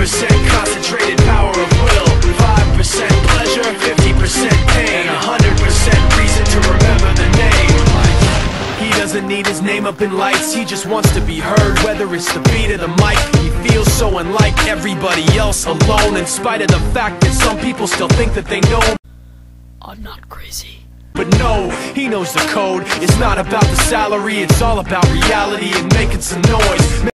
percent concentrated power of will 5% pleasure, 50% pain 100% reason to remember the name. He doesn't need his name up in lights He just wants to be heard Whether it's the beat of the mic. He feels so unlike everybody else Alone in spite of the fact that some people still think that they know I'm not crazy. but no, he knows the code. It's not about the salary, it's all about reality and making some noise.